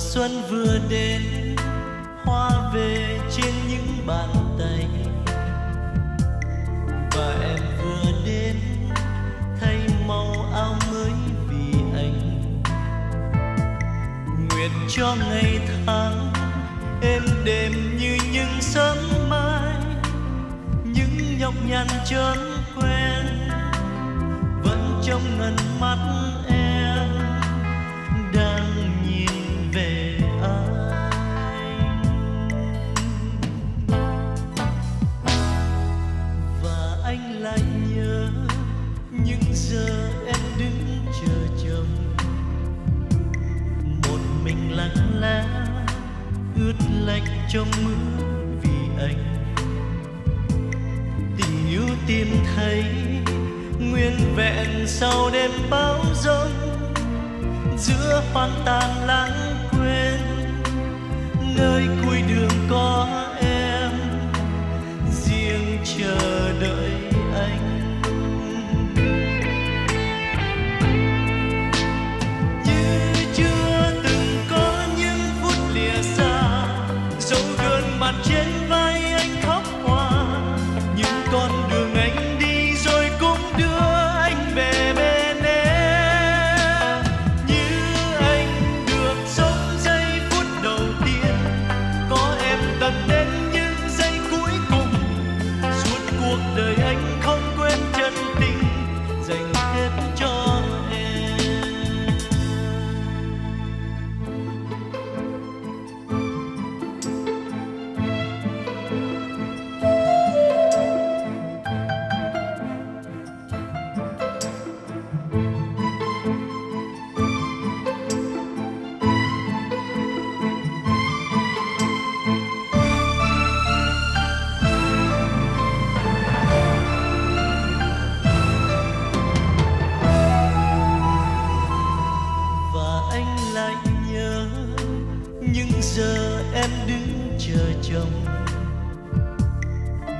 xuân vừa đến, hoa về trên những bàn tay. Và em vừa đến, thay màu áo mới vì anh. Nguyện cho ngày tháng êm đềm như những sớm mai, những nhọc nhằn trơn quen vẫn trong ngần mắt em. Lạnh trong mưa vì anh. Tình yêu tìm thấy nguyên vẹn sau đêm bão giông giữa hoang tàn lãng quên, nơi cuối đường con 肩膀 những giờ em đứng chờ chồng.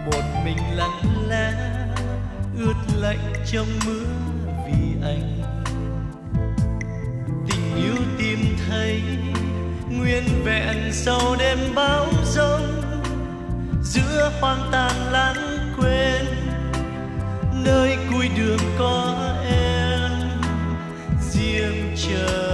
Một mình lặng lẽ, ướt lạnh trong mưa vì anh. Tình yêu tìm thấy, nguyên vẹn sau đêm bão giông. Giữa hoang tàn lãng quên, nơi cuối đường có em. Riêng chờ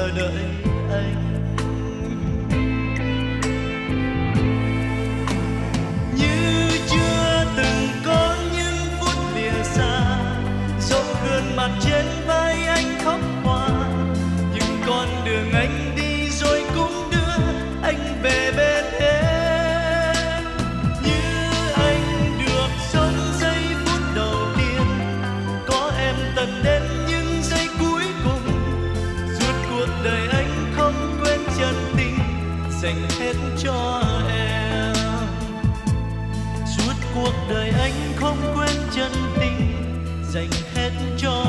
dành hết cho em. Suốt cuộc đời anh không quên chân tình, dành hết cho